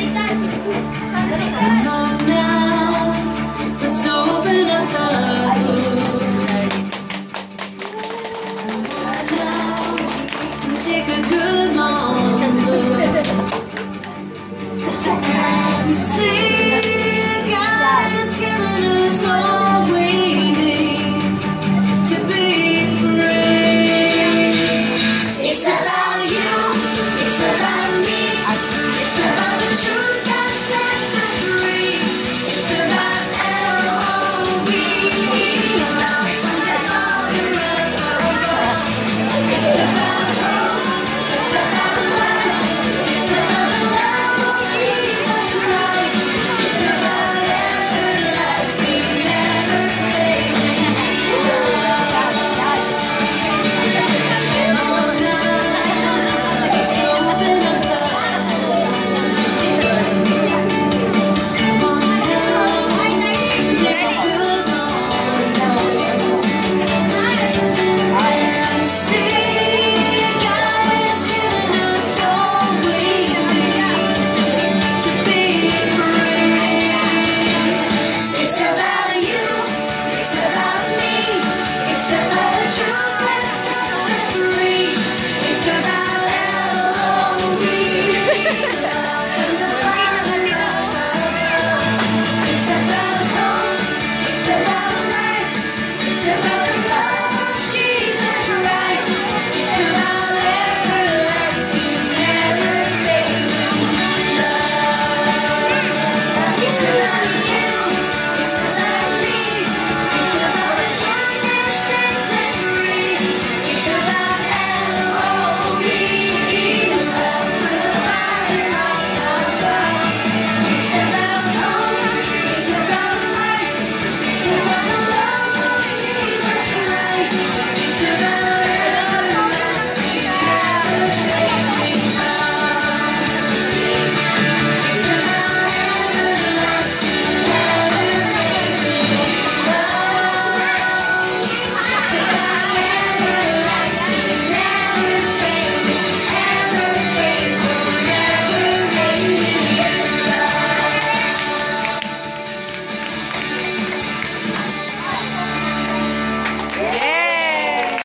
りたい。